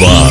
Bye.